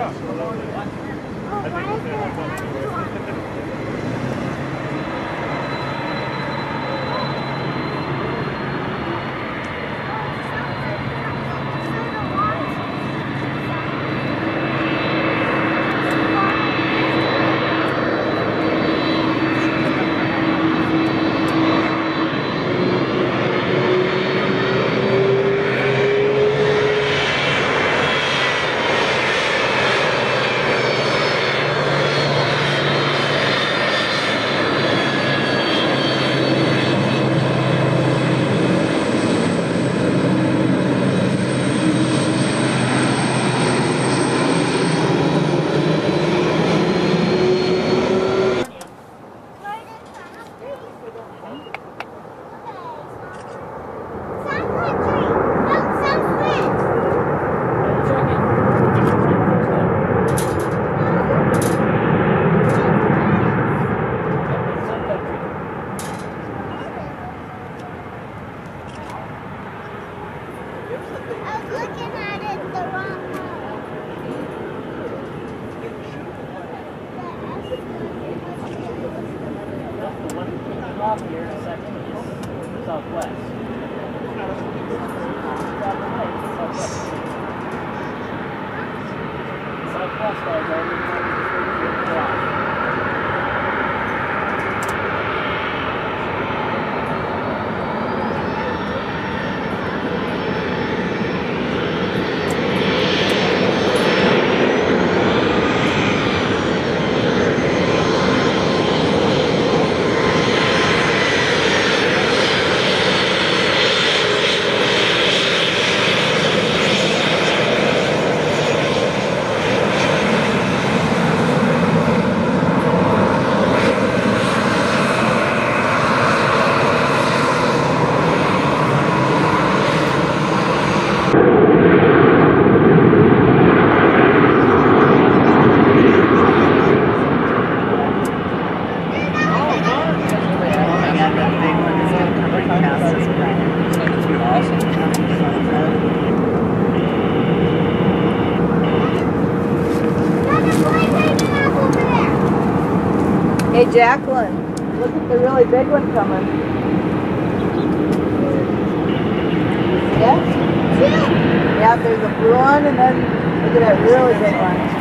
Yeah. there's a blue one, and then look at that really big one.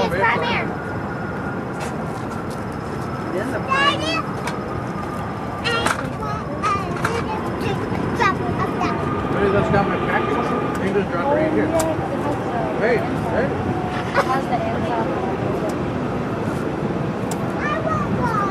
Daddy, it's prime air. It is a prime. Daddy. Maybe that's got my package. You just drop right here. Hey, hey. Has the Amazon. I want one.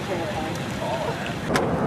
谢谢。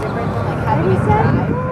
different than like how we describe.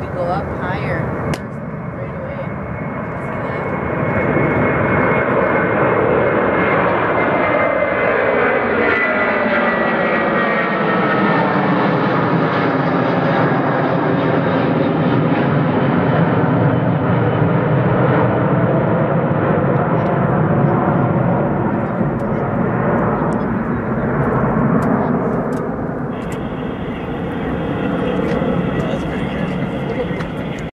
we go up higher.